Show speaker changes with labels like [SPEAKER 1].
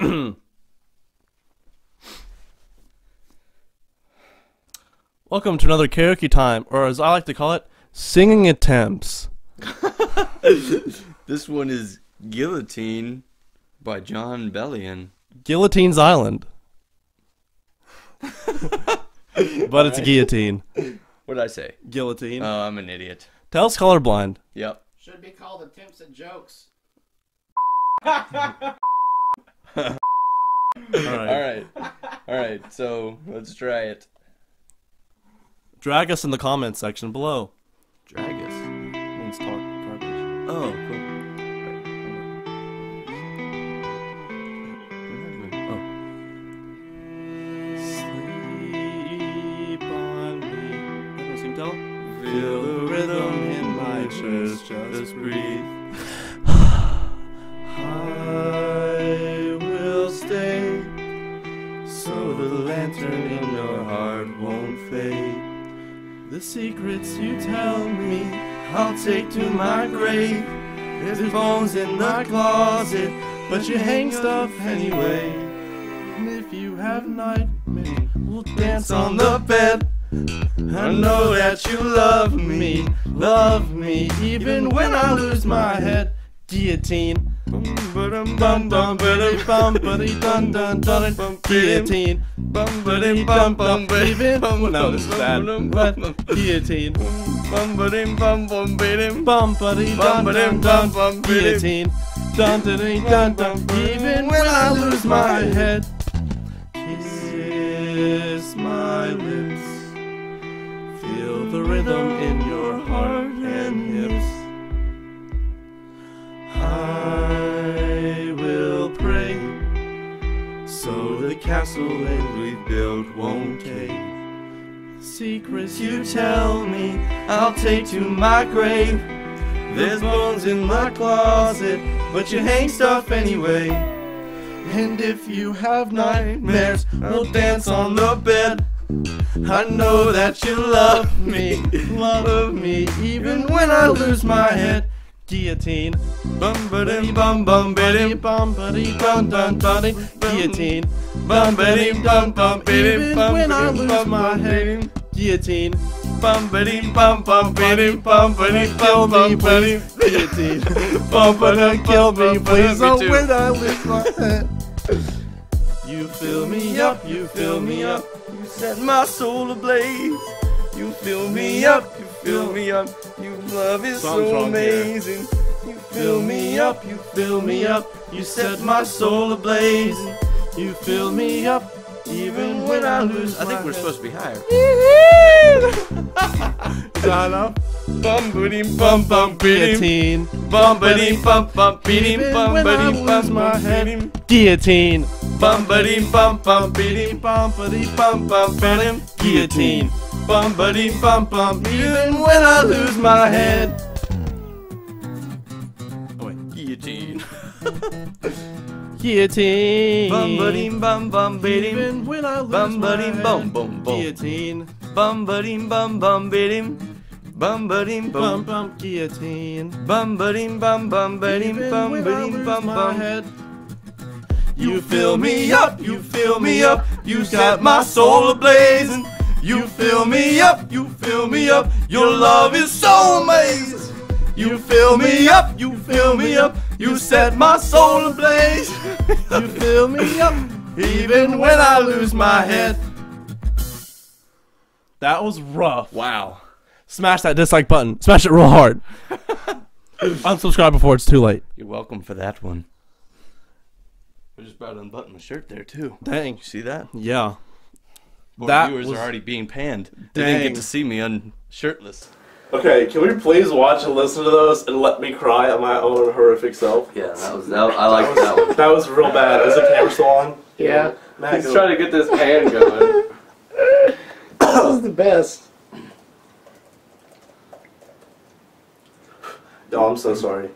[SPEAKER 1] Welcome to another karaoke time, or as I like to call it, singing attempts.
[SPEAKER 2] This one is Guillotine by Jon Bellion.
[SPEAKER 1] Guillotine's Island. but it's guillotine.
[SPEAKER 2] What did I say?
[SPEAKER 1] Guillotine.
[SPEAKER 2] Oh, I'm an idiot.
[SPEAKER 1] Tell us colorblind.
[SPEAKER 2] Yep.
[SPEAKER 3] Should be called attempts at jokes.
[SPEAKER 1] Alright.
[SPEAKER 2] All right. All right. So let's try it.
[SPEAKER 1] Drag us in the comments section below.
[SPEAKER 2] Drag us.
[SPEAKER 1] Means talk garbage.
[SPEAKER 2] Oh, cool.
[SPEAKER 1] Sleep on me. That don't seem tell? Feel the rhythm in my chest, just breathe. So the lantern in your heart won't fade. The secrets you tell me, I'll take to my grave. There's bones in the closet, but you hang stuff anyway. And if you have nightmares, we'll dance on the bed. I know that you love me, love me, even when I lose my head. Guillotine. Bum bum bum bum bum dun dun dun guillotine. Bum bum bum bum even no this is bad. But guillotine. Bum bum bum bum bum dun dun dun guillotine. Dun dun dun dun even when I lose my head. Kiss my lips. Feel the rhythm in castle that we built won't cave. Secrets you tell me, I'll take to my grave. There's bones in my closet, but you hang stuff anyway. And if you have nightmares, we'll dance on the bed. I know that you love me, love me, even when I lose my head. Guillotine. Bum ba bum bum ba bum ba bum dun dun Guillotine. Bum ba dim bum bum bum when I lose my head. Guillotine. Bum ba dim bum bum ba bum ba bum bum ba Guillotine. Bum ba dum kill me please. Oh when I lose my head. You fill me up, you fill me up, you set my soul ablaze. You fill me up, you fill me up, your love is so amazing. You fill me up, you fill me up, you set my soul ablaze. You fill me up, even when I lose
[SPEAKER 2] I think we're supposed to be higher.
[SPEAKER 1] Shut.
[SPEAKER 2] Bum bum bum
[SPEAKER 1] Guillotine,
[SPEAKER 2] Bum bum bum dim bum
[SPEAKER 1] when
[SPEAKER 2] ba
[SPEAKER 1] I
[SPEAKER 2] dim
[SPEAKER 1] lose
[SPEAKER 2] bum
[SPEAKER 1] my head. guillotine,
[SPEAKER 2] bum bum bum dim
[SPEAKER 1] bum bum bum guillotine.
[SPEAKER 2] bum bum bum
[SPEAKER 1] Even when I lose my head.
[SPEAKER 2] Oh, guillotine.
[SPEAKER 1] Guillotine.
[SPEAKER 2] Bum ba dim bum bum dim
[SPEAKER 1] Even when I lose
[SPEAKER 2] bum
[SPEAKER 1] my
[SPEAKER 2] ba dim bum bum bum
[SPEAKER 1] Guillotine.
[SPEAKER 2] bum ba dim bum bum dim bum ba dim
[SPEAKER 1] Bum
[SPEAKER 2] bum
[SPEAKER 1] bum guillotine.
[SPEAKER 2] bum ba dim bum bum dim bum
[SPEAKER 1] when
[SPEAKER 2] ba
[SPEAKER 1] I
[SPEAKER 2] bum bum
[SPEAKER 1] head.
[SPEAKER 2] You fill me up, you fill me up, you set my soul ablazing. You fill me up, you fill me up, your love is so amazing. You fill me up, you fill me up, you set my soul ablaze.
[SPEAKER 1] You fill me up.
[SPEAKER 2] Even when I lose my head.
[SPEAKER 1] That was rough.
[SPEAKER 2] Wow.
[SPEAKER 1] Smash that dislike button. Smash it real hard. Unsubscribe before it's too late.
[SPEAKER 2] You're welcome for that one. I just about to unbutton my shirt there too.
[SPEAKER 1] Dang.
[SPEAKER 2] You see that?
[SPEAKER 1] Yeah.
[SPEAKER 2] More
[SPEAKER 1] That
[SPEAKER 2] viewers
[SPEAKER 1] was-
[SPEAKER 2] are already being panned. They didn't get to see me un shirtless.
[SPEAKER 1] Okay, can we please watch and listen to those and let me cry at my own horrific self?
[SPEAKER 2] Yeah, that was that. I like that one.
[SPEAKER 1] That was real bad. Is the camera still on?
[SPEAKER 3] Yeah,
[SPEAKER 1] Matt,
[SPEAKER 4] He's
[SPEAKER 1] go.
[SPEAKER 4] trying to get this pan going.
[SPEAKER 3] this is the best.
[SPEAKER 1] Oh, I'm so sorry.